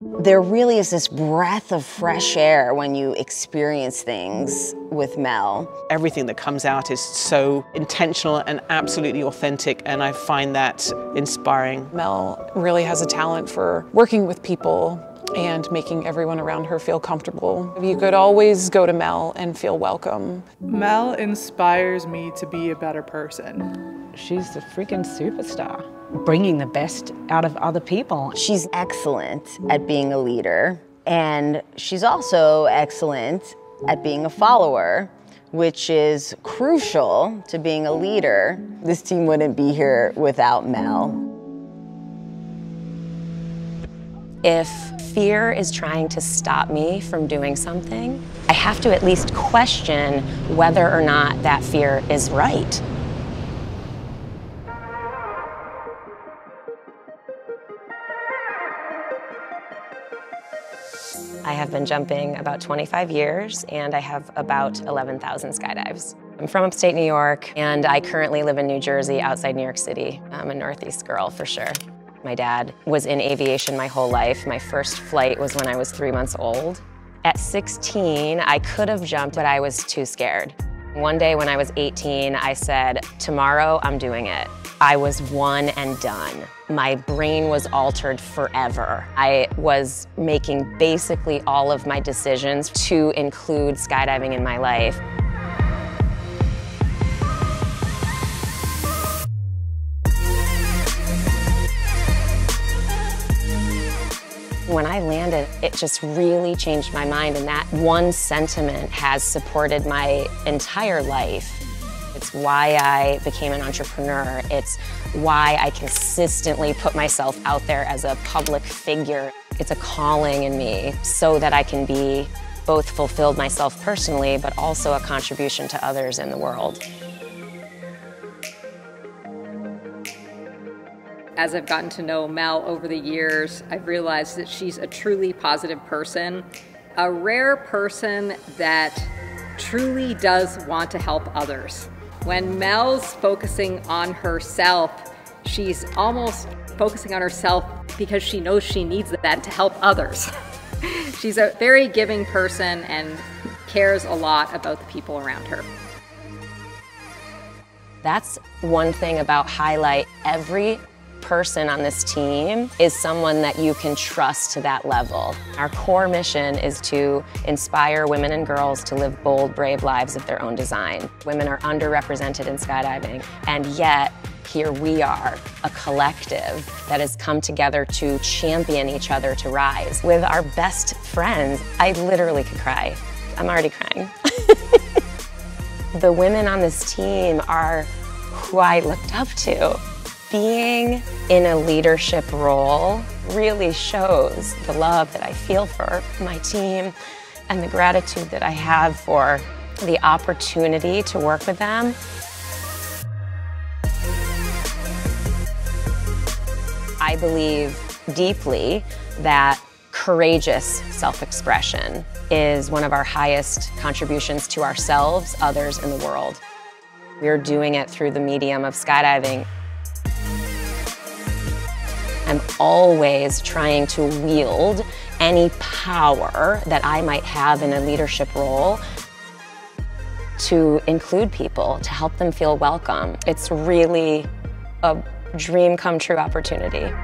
There really is this breath of fresh air when you experience things with Mel. Everything that comes out is so intentional and absolutely authentic, and I find that inspiring. Mel really has a talent for working with people and making everyone around her feel comfortable. You could always go to Mel and feel welcome. Mel inspires me to be a better person. She's a freaking superstar bringing the best out of other people. She's excellent at being a leader, and she's also excellent at being a follower, which is crucial to being a leader. This team wouldn't be here without Mel. If fear is trying to stop me from doing something, I have to at least question whether or not that fear is right. I have been jumping about 25 years and I have about 11,000 skydives. I'm from upstate New York and I currently live in New Jersey outside New York City. I'm a Northeast girl for sure. My dad was in aviation my whole life. My first flight was when I was three months old. At 16, I could have jumped, but I was too scared. One day when I was 18, I said, tomorrow I'm doing it. I was one and done. My brain was altered forever. I was making basically all of my decisions to include skydiving in my life. When I landed, it just really changed my mind, and that one sentiment has supported my entire life. It's why I became an entrepreneur. It's why I consistently put myself out there as a public figure. It's a calling in me so that I can be both fulfilled myself personally, but also a contribution to others in the world. As I've gotten to know Mel over the years, I've realized that she's a truly positive person, a rare person that truly does want to help others. When Mel's focusing on herself, she's almost focusing on herself because she knows she needs that to help others. she's a very giving person and cares a lot about the people around her. That's one thing about Highlight. Every person on this team is someone that you can trust to that level. Our core mission is to inspire women and girls to live bold, brave lives of their own design. Women are underrepresented in skydiving, and yet here we are, a collective that has come together to champion each other to rise. With our best friends, I literally could cry. I'm already crying. the women on this team are who I looked up to. Being in a leadership role really shows the love that I feel for my team and the gratitude that I have for the opportunity to work with them. I believe deeply that courageous self-expression is one of our highest contributions to ourselves, others, and the world. We're doing it through the medium of skydiving. I'm always trying to wield any power that I might have in a leadership role to include people, to help them feel welcome. It's really a dream come true opportunity.